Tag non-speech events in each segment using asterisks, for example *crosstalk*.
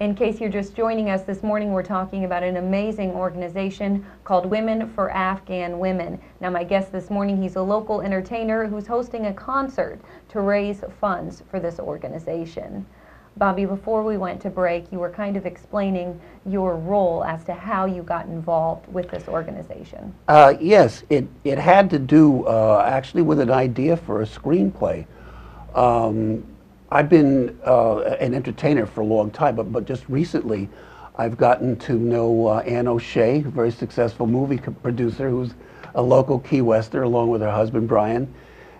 In case you're just joining us this morning, we're talking about an amazing organization called Women for Afghan Women. Now, my guest this morning, he's a local entertainer who's hosting a concert to raise funds for this organization. Bobby, before we went to break, you were kind of explaining your role as to how you got involved with this organization. Uh, yes, it, it had to do uh, actually with an idea for a screenplay. Um, I've been uh, an entertainer for a long time, but, but just recently I've gotten to know uh, Ann O'Shea, a very successful movie producer who's a local Key Wester along with her husband Brian.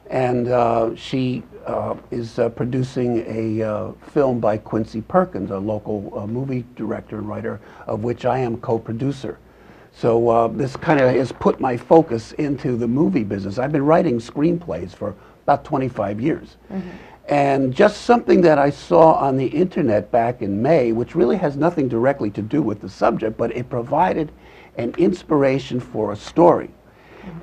And uh, she uh, is uh, producing a uh, film by Quincy Perkins, a local movie director and writer, of which I am co-producer. So this kind of has put my focus into the movie business. I've been writing screenplays for about 25 years. Mm -hmm. And just something that I saw on the internet back in May, which really has nothing directly to do with the subject, but it provided an inspiration for a story.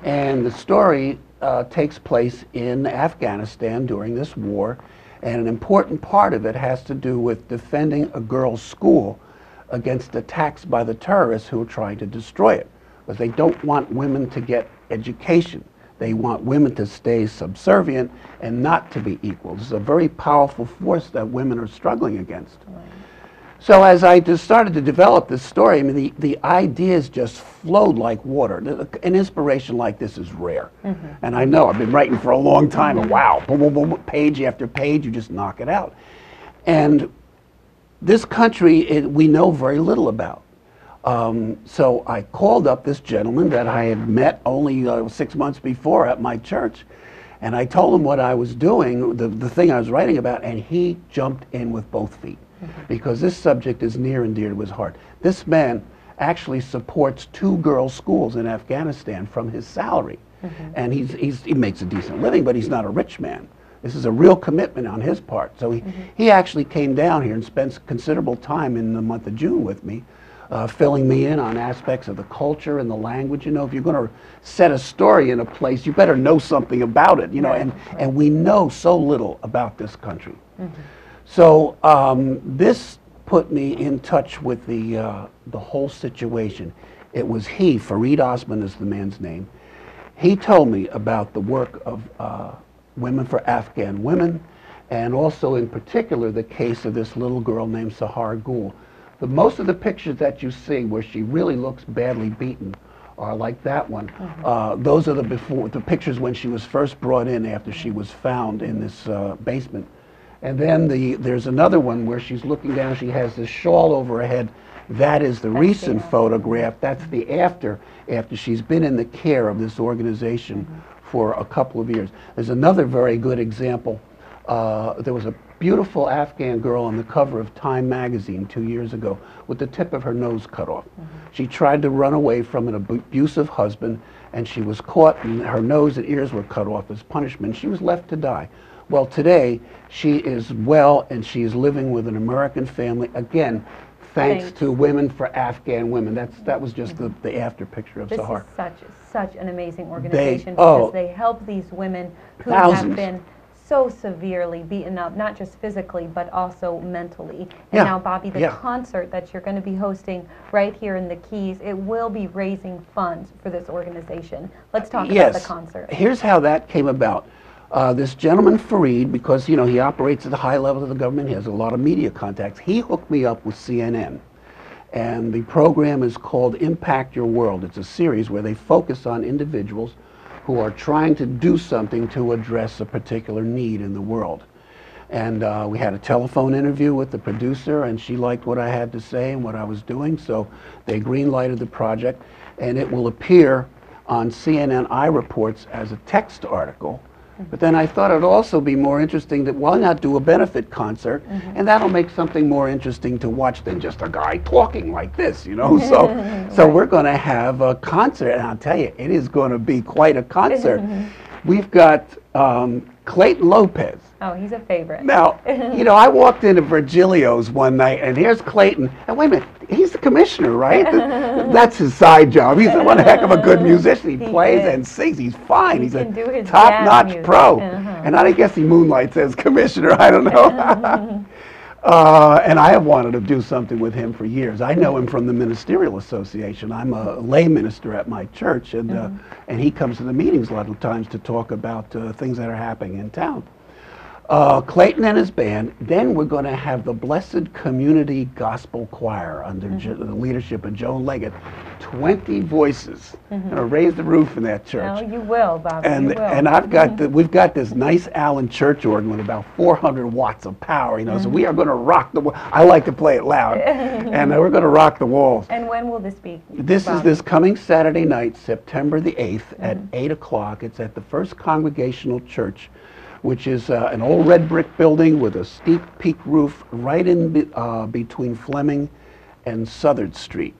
And the story uh, takes place in Afghanistan during this war, and an important part of it has to do with defending a girls' school against attacks by the terrorists who are trying to destroy it, because they don't want women to get education. They want women to stay subservient and not to be equal. This is a very powerful force that women are struggling against. Right. So as I just started to develop this story, I mean, the, the ideas just flowed like water. An inspiration like this is rare. Mm -hmm. And I know, I've been writing for a long time, and wow, boom, boom, boom, page after page, you just knock it out. And this country, it, we know very little about. Um, so I called up this gentleman that I had met only uh, six months before at my church, and I told him what I was doing, the, the thing I was writing about, and he jumped in with both feet mm -hmm. because this subject is near and dear to his heart. This man actually supports two girls' schools in Afghanistan from his salary, mm -hmm. and he's, he's, he makes a decent living, but he's not a rich man. This is a real commitment on his part. So he, mm -hmm. he actually came down here and spent considerable time in the month of June with me uh, filling me in on aspects of the culture and the language. You know, if you're going to set a story in a place, you better know something about it. You know, and and we know so little about this country. Mm -hmm. So um, this put me in touch with the uh, the whole situation. It was he, Farid Osman is the man's name. He told me about the work of uh, Women for Afghan Women, and also in particular the case of this little girl named Sahar Gul the most of the pictures that you see where she really looks badly beaten are like that one. -hmm. uh, those are the before the pictures when she was first brought in after she was found in this uh, basement. And then the there's another one where she's looking down. She has this shawl over her head. That is the That's recent the photograph. That's the after after she's been in the care of this organization mm -hmm. for a couple of years. There's another very good example. Uh, there was a beautiful Afghan girl on the cover of Time magazine two years ago with the tip of her nose cut off. Mm -hmm. She tried to run away from an abusive husband and she was caught and her nose and ears were cut off as punishment. She was left to die. Well, today she is well and she is living with an American family. Again, thanks Thank to Women for Afghan Women. That's that was just mm -hmm. the, the after picture of this Sahar. This is such such an amazing organization they, because oh, they help these women who thousands. have been so severely beaten up, not just physically, but also mentally. And yeah. now, Bobby, the yeah. concert that you're going to be hosting right here in the Keys, it will be raising funds for this organization. Let's talk yes. about the concert. Here's how that came about. Uh, this gentleman, Farid, because, you know, he operates at the high level of the government, he has a lot of media contacts, he hooked me up with CNN. And the program is called Impact Your World. It's a series where they focus on individuals who are trying to do something to address a particular need in the world. And uh, we had a telephone interview with the producer, and she liked what I had to say and what I was doing, so they green-lighted the project, and it will appear on CNN iReports as a text article but then I thought it'd also be more interesting that why not do a benefit concert, mm -hmm. and that'll make something more interesting to watch than just a guy talking like this, you know. So, *laughs* right. so we're going to have a concert, and I'll tell you, it is going to be quite a concert. We've got um, Clayton Lopez. Oh, he's a favorite. Now, *laughs* you know, I walked into Virgilio's one night, and here's Clayton. And wait a minute, he's the commissioner, right? *laughs* That's his side job. He's one heck of a good musician. He, he plays is. and sings. He's fine. He he's a top-notch pro. Uh -huh. And I guess he moonlights as commissioner. *laughs* I don't know. Uh, and I have wanted to do something with him for years. I know him from the Ministerial Association. I'm a lay minister at my church, and, uh, and he comes to the meetings a lot of times to talk about uh, things that are happening in town. Uh, Clayton and his band. Then we're going to have the Blessed Community Gospel Choir under Jo- the leadership of Joan Leggett. 20 voices. Going to raise the roof in that church. No, you will, Bobby, you And, will. and I've got the, we've got this nice Allen church organ with about 400 watts of power, you know, so we are going to rock the, wa- I like to play it loud, *laughs* and uh, we're going to rock the walls. And when will this be? This is this coming Saturday night, September the 8th at 8 o'clock. It's at the First Congregational Church, which is uh, an old red brick building with a steep peak roof right in be- uh, between Fleming and Southard Street.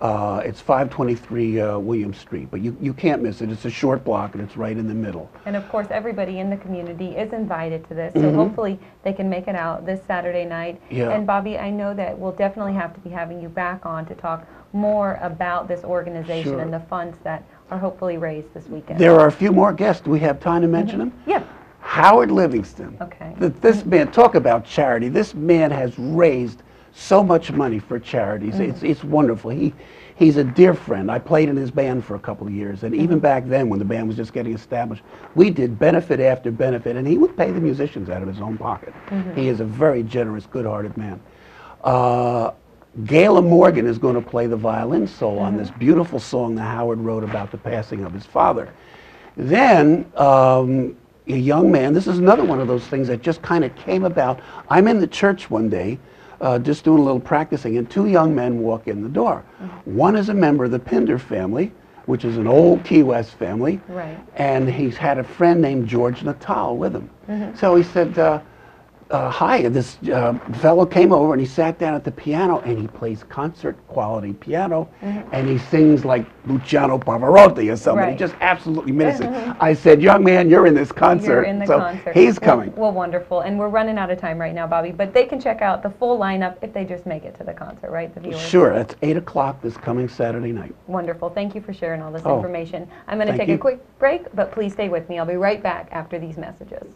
Uh, it's 523 uh, William Street, but you, you can't miss it. It's a short block and it's right in the middle. And of course, everybody in the community is invited to this, so hopefully they can make it out this Saturday night. Mm-hmm. Yeah. And Bobby, I know that we'll definitely have to be having you back on to talk more about this organization Sure. and the funds that are hopefully raised this weekend. There are a few more guests. Do we have time to mention them? Yeah, Howard Livingston. Okay. Th- This man, talk about charity. This man has raised so much money for charities. It's, it's wonderful. He, he's a dear friend. I played in his band for a couple of years, and even back then, when the band was just getting established, we did benefit after benefit, and he would pay the musicians out of his own pocket. He is a very generous, good-hearted man. Uh, Gayla Morgan is going to play the violin solo on this beautiful song that Howard wrote about the passing of his father. Then um, a young man, this is another one of those things that just kind of came about. I'm in the church one day, uh, just doing a little practicing, and two young men walk in the door. One is a member of the Pinder family, which is an old Key West family, Right. and he's had a friend named George Natal with him. So he said, uh, uh, hi, this uh, fellow came over and he sat down at the piano and he plays concert quality piano and he sings like Luciano Pavarotti or somebody, Right. Just absolutely menacing. I said, young man, you're in this concert. you're in the so concert. he's coming. Well, wonderful. And we're running out of time right now, Bobby, but they can check out the full lineup if they just make it to the concert, right? The viewers. Sure, It's 8 o'clock this coming Saturday night. Wonderful. Thank you for sharing all this Oh, information. I'm going to take a quick break, but please stay with me. I'll be right back after these messages.